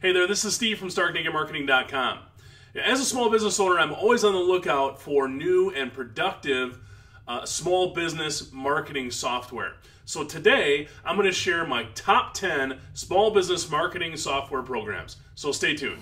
Hey there, this is Steve from StarkNakedMarketing.com. As a small business owner, I'm always on the lookout for new and productive uh, small business marketing software. So today, I'm going to share my top 10 small business marketing software programs. So stay tuned.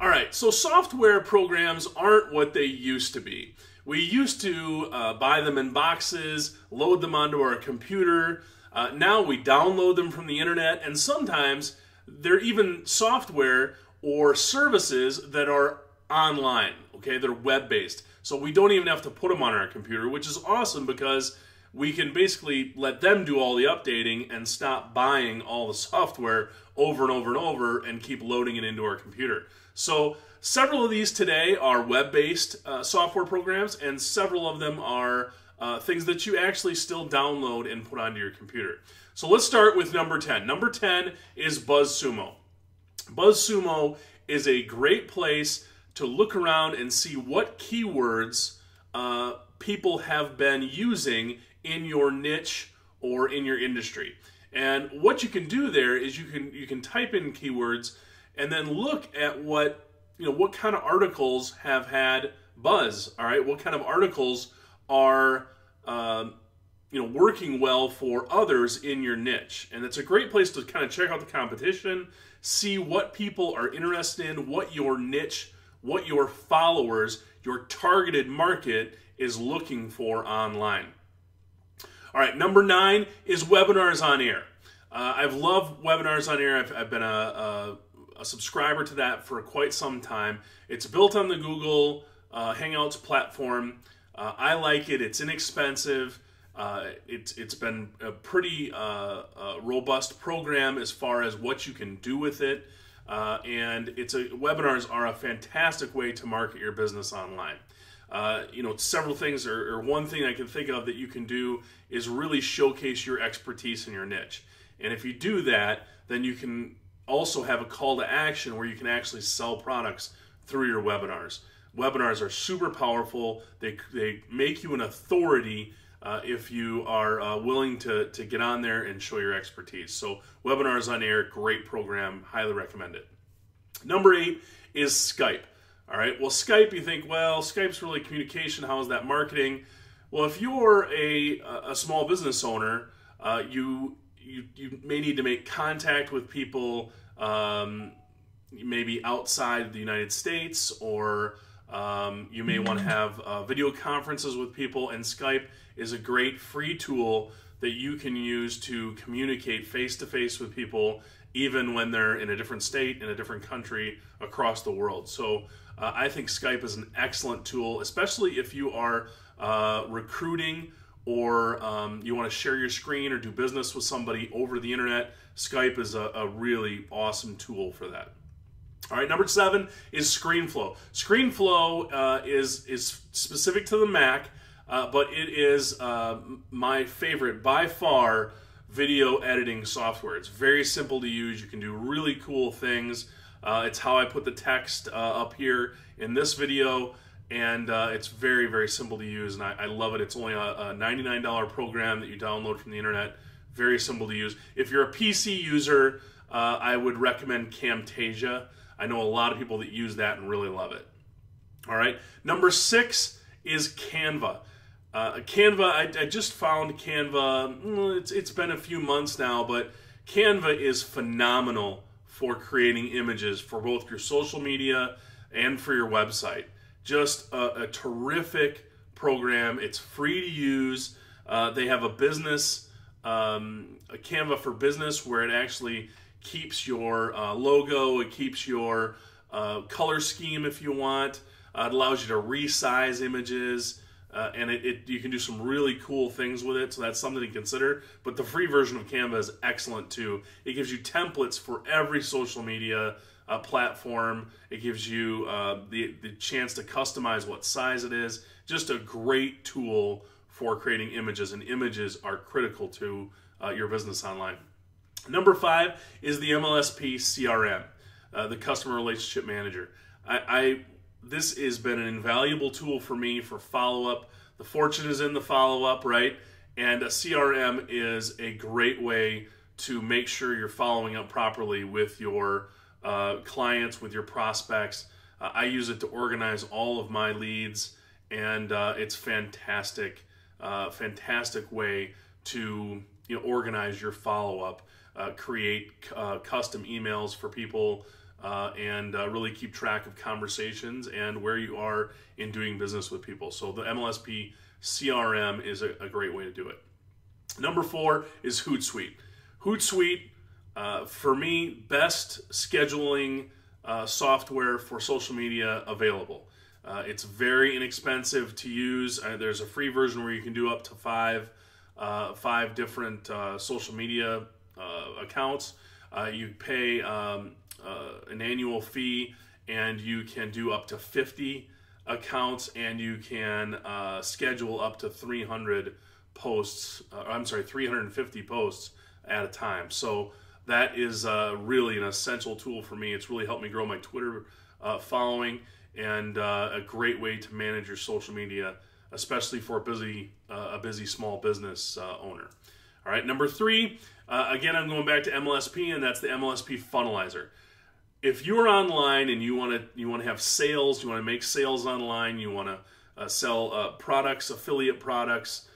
All right, so software programs aren't what they used to be. We used to uh, buy them in boxes, load them onto our computer. Uh, now we download them from the internet, and sometimes they're even software or services that are online. Okay, they're web based. So we don't even have to put them on our computer, which is awesome because we can basically let them do all the updating and stop buying all the software over and over and over and keep loading it into our computer. So several of these today are web-based uh, software programs, and several of them are uh, things that you actually still download and put onto your computer. So let's start with number 10. Number 10 is BuzzSumo. BuzzSumo is a great place to look around and see what keywords uh, people have been using in your niche or in your industry. And what you can do there is you can you can type in keywords and then look at what you know what kind of articles have had buzz. All right, what kind of articles are um, you know working well for others in your niche, and it's a great place to kind of check out the competition, see what people are interested in, what your niche, what your followers, your targeted market is looking for online. All right, number nine is webinars on air. Uh, I've loved webinars on air. I've, I've been a, a a subscriber to that for quite some time. It's built on the Google uh, Hangouts platform. Uh, I like it. It's inexpensive. Uh, it's it's been a pretty uh, uh, robust program as far as what you can do with it, and it's a webinars are a fantastic way to market your business online. You know, several things, or, or one thing I can think of that you can do is really showcase your expertise in your niche. And if you do that, then you can also have a call to action where you can actually sell products through your webinars. Webinars are super powerful. They, they make you an authority uh, if you are uh, willing to, to get on there and show your expertise. So, webinars on air, great program, highly recommend it. Number eight is Skype. All right, well, Skype, you think, well, Skype's really communication. How is that marketing? Well, if you're a, a small business owner, uh, you you, you may need to make contact with people um, maybe outside the United States, or um, you may want to have uh, video conferences with people, and Skype is a great free tool that you can use to communicate face to face with people, even when they're in a different state, in a different country, across the world. So uh, I think Skype is an excellent tool, especially if you are uh, recruiting or um, you want to share your screen or do business with somebody over the internet, Skype is a, a really awesome tool for that. All right, number seven is ScreenFlow. ScreenFlow uh, is is specific to the Mac, uh, but it is uh, my favorite by far video editing software. It's very simple to use. You can do really cool things. Uh, it's how I put the text uh, up here in this video and uh, it's very very simple to use and I, I love it. It's only a, a, $99 program that you download from the internet. Very simple to use. If you're a pc user uh, i would recommend camtasia. I know a lot of people that use that and really love it. All right. Number six is canva uh, canva I, I, just found canva mm, it's, it's been a few months now but canva is phenomenal for creating images for both your social media and for your website just a, a terrific program. It's free to use. Uh, they have a business, um, a Canva for business, where it actually keeps your uh, logo, it keeps your uh, color scheme if you want. Uh, it allows you to resize images, uh, and it, it, you can do some really cool things with it. So that's something to consider. But the free version of Canva is excellent too. It gives you templates for every social media uh, platform. It gives you uh, the, the chance to customize what size it is. Just a great tool for creating images, and images are critical to uh, your business online. Number five is the MLSP CRM, uh, the Customer Relationship Manager. I, I this has been an invaluable tool for me for follow up. The fortune is in the follow up, right? And a CRM is a great way to make sure you're following up properly with your uh, clients, with your prospects. Uh, I use it to organize all of my leads, and uh, it's fantastic, uh, fantastic way to you know, organize your follow up, uh, create uh, custom emails for people, and really keep track of conversations and where you are in doing business with people. So the MLSP CRM is a, a great way to do it. Number four is Hootsuite. Hootsuite, uh, for me, best scheduling uh, software for social media available. Uh, it's very inexpensive to use. Uh, there's a free version where you can do up to five, uh, five different uh, social media accounts. you pay um, an annual fee, and you can do up to 50 accounts, and you can schedule up to 300 posts. I'm sorry, 350 posts at a time. So that is uh, really an essential tool for me. It's really helped me grow my Twitter uh, following and uh, a great way to manage your social media, especially for a busy, uh, a busy small business uh, owner. All right, number three, uh, again, I'm going back to MLSP, and that's the MLSP Funnelizer. If you're online and you want to you want to have sales, you want to make sales online, you want to sell products, affiliate products,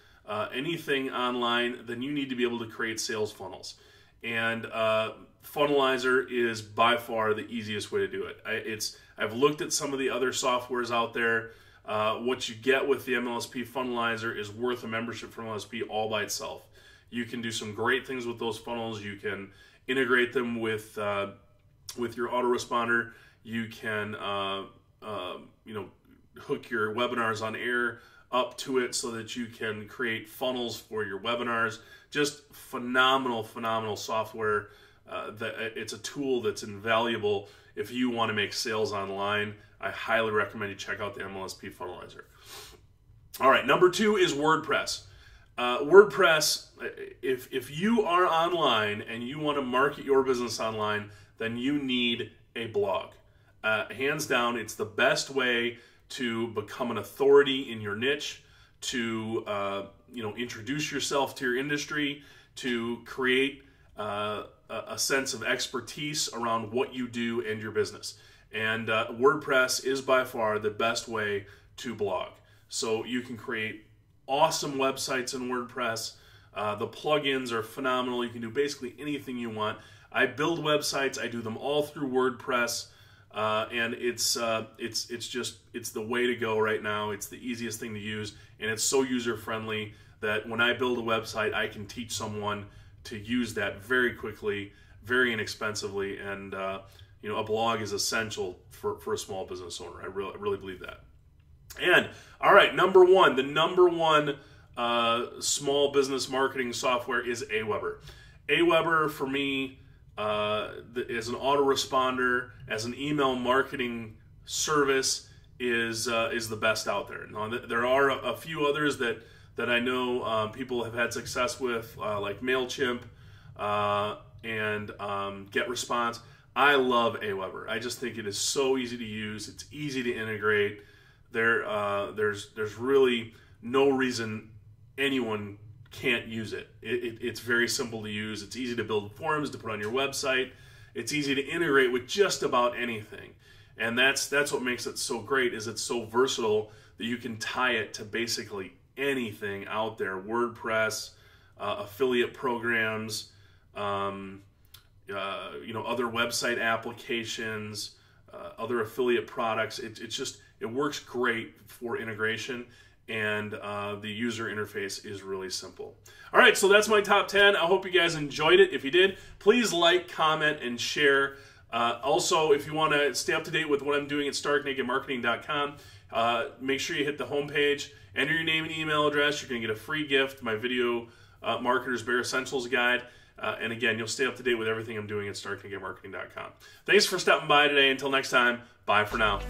anything online, then you need to be able to create sales funnels and uh, Funnelizer is by far the easiest way to do it. I, it's I've looked at some of the other softwares out there. Uh, what you get with the MLSP Funnelizer is worth a membership from MLSP all by itself. You can do some great things with those funnels. You can integrate them with uh, with your autoresponder. You can uh, um, you know hook your webinars on air up to it so that you can create funnels for your webinars. Just phenomenal, phenomenal software. Uh, that uh, it's a tool that's invaluable if you want to make sales online. I highly recommend you check out the MLSP Funnelizer. All right, number two is WordPress. Uh, WordPress, uh, if, if you are online and you want to market your business online, then you need a blog. Uh, hands down, it's the best way to become an authority in your niche, to uh, you know introduce yourself to your industry, to create uh, a sense of expertise around what you do and your business. And uh, WordPress is by far the best way to blog. So you can create awesome websites in WordPress. Uh, the plugins are phenomenal. You can do basically anything you want. I build websites. I do them all through WordPress. Uh, and it's uh, it's it's just it's the way to go right now. It's the easiest thing to use, and it's so user friendly that when I build a website, I can teach someone to use that very quickly, very inexpensively, and uh, you know a blog is essential for, for a small business owner. I really really believe that. And all right, number one, the number one uh, small business marketing software is Aweber. Aweber for me uh, as an autoresponder, as an email marketing service, is uh, is the best out there. Now, there are a, few others that that I know um, people have had success with, uh, like Mailchimp uh, and um, GetResponse. I love Aweber. I just think it is so easy to use. It's easy to integrate. There, uh, there's there's really no reason anyone can't use it. It, it. It's very simple to use. It's easy to build forms to put on your website. It's easy to integrate with just about anything, and that's that's what makes it so great. Is it's so versatile that you can tie it to basically anything out there. WordPress, uh, affiliate programs, um, uh, you know, other website applications, uh, other affiliate products. It, it's just it works great for integration and uh, the user interface is really simple. All right, so that's my top 10. I hope you guys enjoyed it. If you did, please like, comment, and share. Uh, also, if you want to stay up to date with what I'm doing at starknakedmarketing.com, uh, make sure you hit the homepage, enter your name and email address. You're going to get a free gift, my video uh, Marketer's Bare Essentials Guide. Uh, and again, you'll stay up to date with everything I'm doing at starknakedmarketing.com. Thanks for stopping by today. Until next time, bye for now.